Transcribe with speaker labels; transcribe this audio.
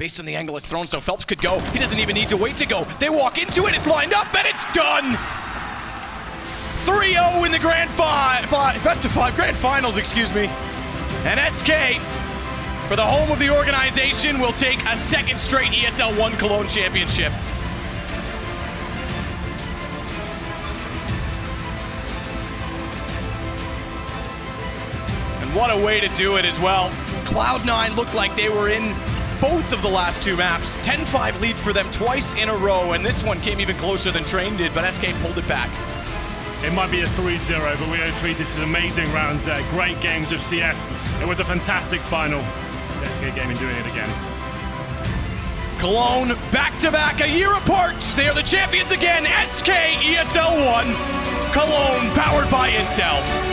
Speaker 1: based on the angle it's thrown, so felps could go. He doesn't even need to wait to go. They walk into it, it's lined up, and it's done! 3-0 in the grand five, five, best of five, grand finals, excuse me. And SK, for the home of the organization, will take a second straight ESL One Cologne championship. And what a way to do it as well. Cloud9 looked like they were in both of the last two maps. 10-5 lead for them twice in a row, and this one came even closer than Train did, but SK pulled it back.
Speaker 2: It might be a 3-0, but we're treated to as amazing rounds. Uh, great games of CS. It was a fantastic final. SK Gaming doing it again.
Speaker 1: Cologne back-to-back, a year apart. They are the champions again. SK ESL One. Cologne powered by Intel.